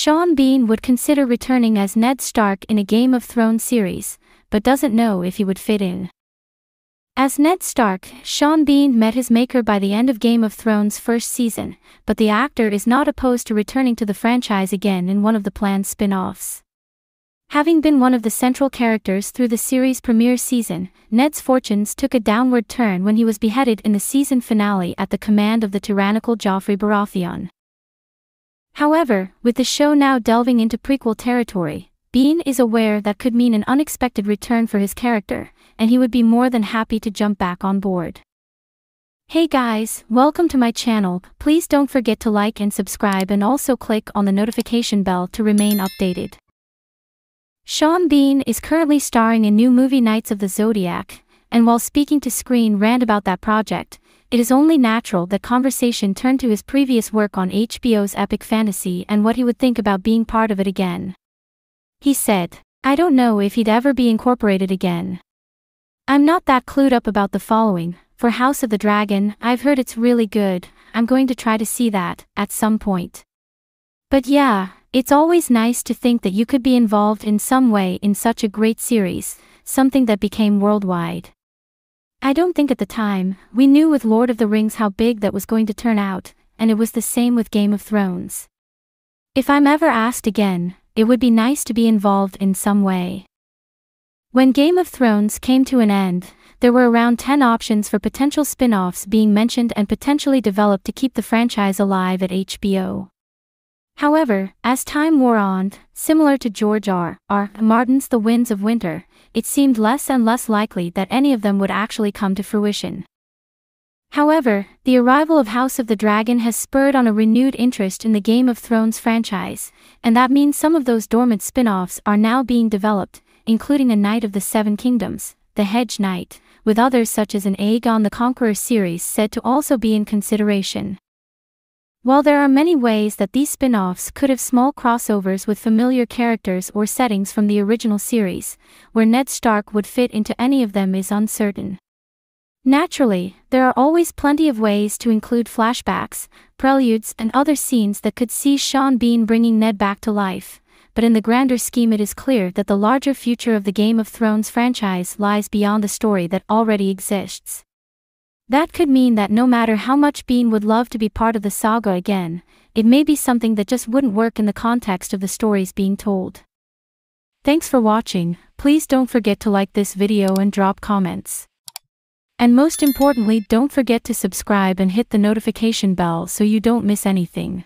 Sean Bean would consider returning as Ned Stark in a Game of Thrones series, but doesn't know if he would fit in. As Ned Stark, Sean Bean met his maker by the end of Game of Thrones' first season, but the actor is not opposed to returning to the franchise again in one of the planned spin offs. Having been one of the central characters through the series' premiere season, Ned's fortunes took a downward turn when he was beheaded in the season finale at the command of the tyrannical Joffrey Baratheon. However, with the show now delving into prequel territory, Bean is aware that could mean an unexpected return for his character, and he would be more than happy to jump back on board. Hey guys, welcome to my channel, please don't forget to like and subscribe and also click on the notification bell to remain updated. Sean Bean is currently starring in new movie Knights of the Zodiac, and while speaking to Screen Rant about that project, it is only natural that conversation turned to his previous work on HBO's epic fantasy and what he would think about being part of it again. He said, I don't know if he'd ever be incorporated again. I'm not that clued up about the following. For House of the Dragon, I've heard it's really good, I'm going to try to see that, at some point. But yeah, it's always nice to think that you could be involved in some way in such a great series, something that became worldwide. I don't think at the time, we knew with Lord of the Rings how big that was going to turn out, and it was the same with Game of Thrones. If I'm ever asked again, it would be nice to be involved in some way. When Game of Thrones came to an end, there were around 10 options for potential spin offs being mentioned and potentially developed to keep the franchise alive at HBO. However, as time wore on, similar to George R. R. Martin's The Winds of Winter, it seemed less and less likely that any of them would actually come to fruition. However, the arrival of House of the Dragon has spurred on a renewed interest in the Game of Thrones franchise, and that means some of those dormant spin offs are now being developed, including A Knight of the Seven Kingdoms, The Hedge Knight, with others such as an Aegon the Conqueror series said to also be in consideration. While there are many ways that these spin offs could have small crossovers with familiar characters or settings from the original series, where Ned Stark would fit into any of them is uncertain. Naturally, there are always plenty of ways to include flashbacks, preludes, and other scenes that could see Sean Bean bringing Ned back to life, but in the grander scheme, it is clear that the larger future of the Game of Thrones franchise lies beyond the story that already exists. That could mean that no matter how much Bean would love to be part of the saga again, it may be something that just wouldn't work in the context of the stories being told. Thanks for watching, please don't forget to like this video and drop comments. And most importantly don't forget to subscribe and hit the notification bell so you don't miss anything.